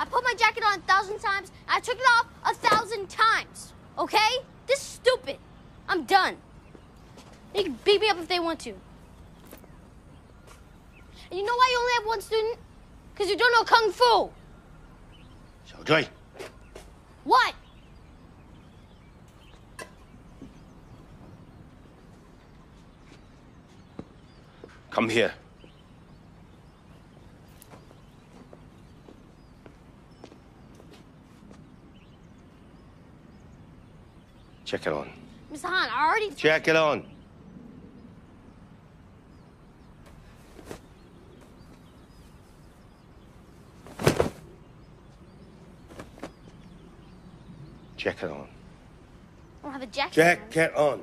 I put my jacket on a thousand times. I took it off a thousand times. Okay? This is stupid. I'm done. They can beat me up if they want to. And you know why you only have one student? Because you don't know Kung Fu. 小追，What? come here. Check it on. Mr. Han, I already... Check it on. Check it on. I don't have a jacket. It on.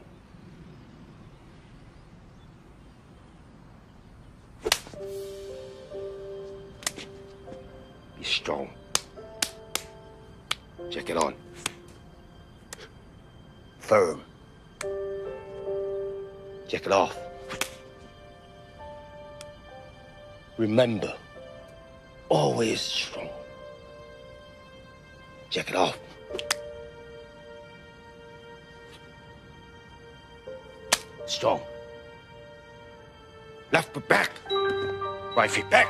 Be strong. Check it on. Firm. Check it off. Remember, always strong. Check it off. Strong. Left foot back. Right feet back.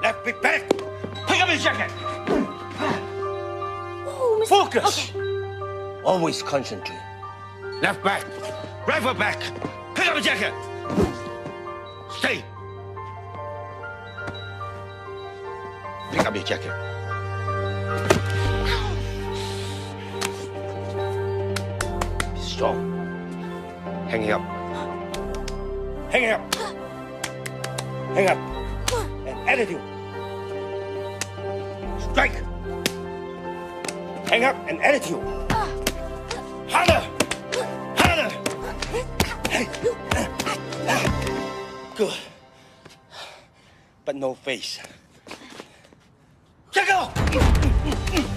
Left foot back. Pick up your jacket. Oh, Focus. Okay. Always concentrate. Left back. Right foot back. Pick up your jacket. Stay. Pick up your jacket. Be strong. Hanging up. Hanging up. Hang up. And attitude. Strike. Hang up and attitude. Harder. But no face. Check out.